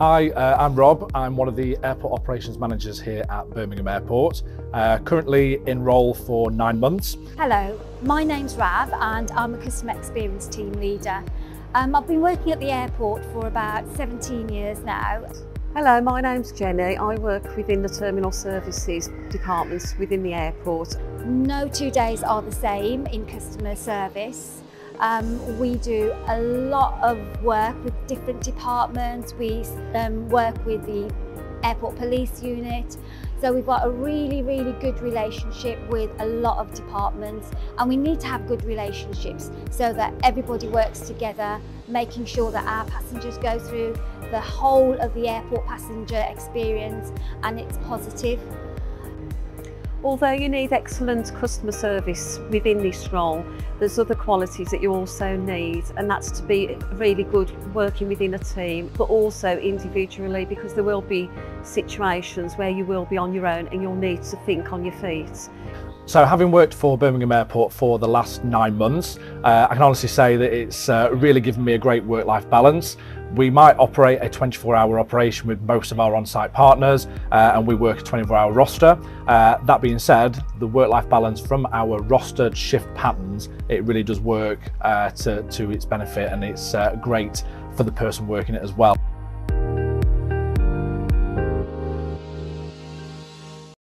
Hi, uh, I'm Rob. I'm one of the airport operations managers here at Birmingham Airport. Uh, currently in role for nine months. Hello, my name's Rav and I'm a customer experience team leader. Um, I've been working at the airport for about 17 years now. Hello, my name's Jenny. I work within the terminal services departments within the airport. No two days are the same in customer service. Um, we do a lot of work with different departments. We um, work with the airport police unit. So we've got a really, really good relationship with a lot of departments and we need to have good relationships so that everybody works together, making sure that our passengers go through the whole of the airport passenger experience and it's positive. Although you need excellent customer service within this role, there's other qualities that you also need and that's to be really good working within a team but also individually because there will be situations where you will be on your own and you'll need to think on your feet. So having worked for Birmingham Airport for the last nine months, uh, I can honestly say that it's uh, really given me a great work-life balance. We might operate a 24-hour operation with most of our on-site partners uh, and we work a 24-hour roster. Uh, that being said, the work-life balance from our rostered shift patterns, it really does work uh, to, to its benefit and it's uh, great for the person working it as well.